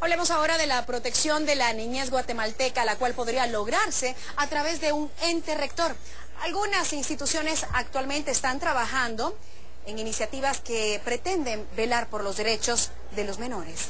Hablemos ahora de la protección de la niñez guatemalteca, la cual podría lograrse a través de un ente rector. Algunas instituciones actualmente están trabajando en iniciativas que pretenden velar por los derechos de los menores.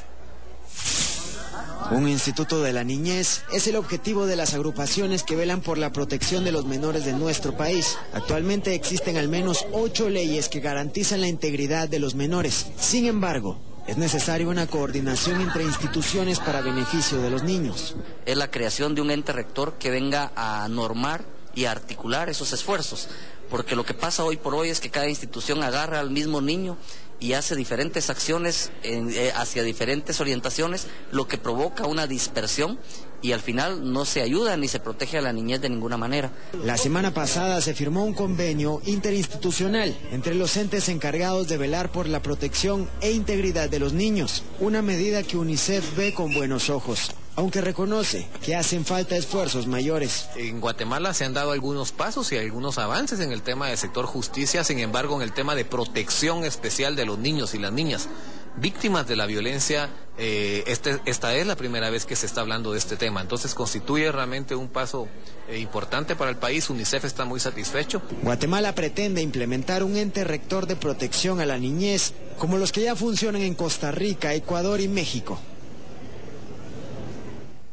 Un instituto de la niñez es el objetivo de las agrupaciones que velan por la protección de los menores de nuestro país. Actualmente existen al menos ocho leyes que garantizan la integridad de los menores. Sin embargo, es necesaria una coordinación entre instituciones para beneficio de los niños. Es la creación de un ente rector que venga a normar y a articular esos esfuerzos, porque lo que pasa hoy por hoy es que cada institución agarra al mismo niño y hace diferentes acciones eh, hacia diferentes orientaciones, lo que provoca una dispersión y al final no se ayuda ni se protege a la niñez de ninguna manera. La semana pasada se firmó un convenio interinstitucional entre los entes encargados de velar por la protección e integridad de los niños, una medida que UNICEF ve con buenos ojos aunque reconoce que hacen falta esfuerzos mayores. En Guatemala se han dado algunos pasos y algunos avances en el tema del sector justicia, sin embargo en el tema de protección especial de los niños y las niñas víctimas de la violencia, eh, este, esta es la primera vez que se está hablando de este tema. Entonces constituye realmente un paso eh, importante para el país. UNICEF está muy satisfecho. Guatemala pretende implementar un ente rector de protección a la niñez, como los que ya funcionan en Costa Rica, Ecuador y México.